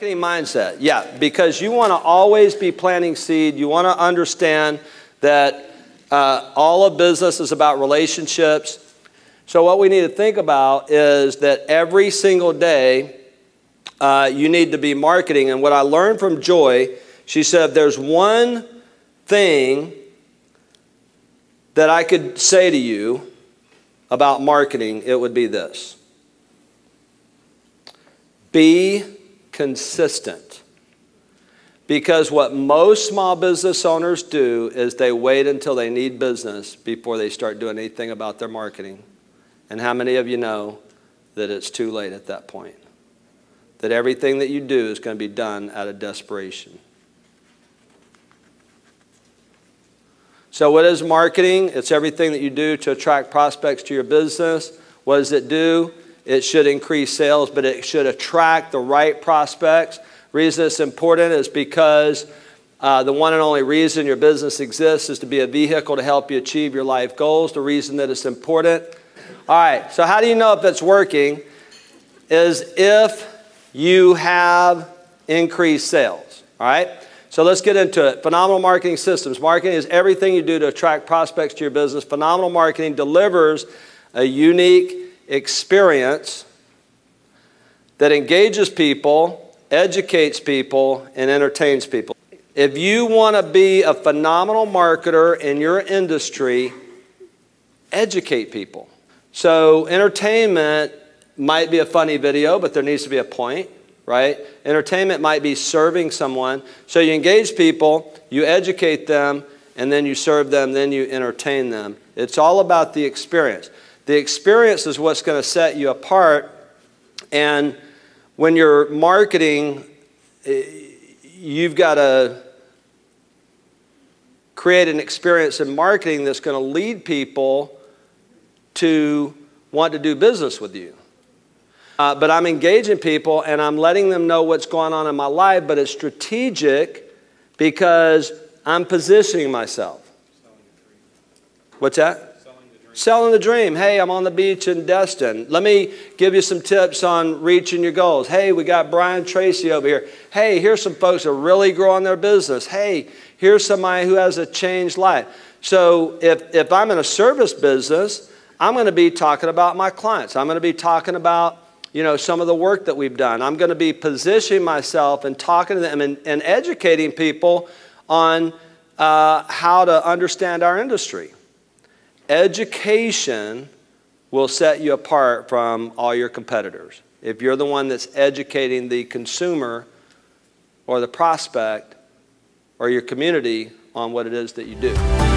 Marketing mindset, yeah, because you want to always be planting seed. You want to understand that uh, all of business is about relationships. So, what we need to think about is that every single day uh, you need to be marketing. And what I learned from Joy, she said, there's one thing that I could say to you about marketing, it would be this be consistent. Because what most small business owners do is they wait until they need business before they start doing anything about their marketing. And how many of you know that it's too late at that point? That everything that you do is going to be done out of desperation. So, what is marketing? It's everything that you do to attract prospects to your business. What does it do? It should increase sales, but it should attract the right prospects. Reason it's important is because uh, the one and only reason your business exists is to be a vehicle to help you achieve your life goals. The reason that it's important. All right, so how do you know if it's working? Is if you have increased sales. All right, so let's get into it. Phenomenal marketing systems. Marketing is everything you do to attract prospects to your business. Phenomenal marketing delivers a unique experience that engages people, educates people, and entertains people. If you want to be a phenomenal marketer in your industry, educate people. So, entertainment might be a funny video, but there needs to be a point, right? Entertainment might be serving someone. So, you engage people, you educate them, and then you serve them, then you entertain them. It's all about the experience. The experience is what's going to set you apart. And when you're marketing, eh, you've got to create an experience in marketing that's going to lead people to want to do business with you. Uh, but I'm engaging people and I'm letting them know what's going on in my life, but it's strategic because I'm positioning myself. What's that? Selling the dream. Hey, I'm on the beach in Destin. Let me give you some tips on reaching your goals. Hey, we got Brian Tracy over here. Hey, here's some folks that are really growing their business. Hey, here's somebody who has a changed life. So if, if I'm in a service business, I'm going to be talking about my clients. I'm going to be talking about you know, some of the work that we've done. I'm going to be positioning myself and talking to them and, and educating people on uh, how to understand our industry. Education will set you apart from all your competitors. If you're the one that's educating the consumer or the prospect or your community on what it is that you do.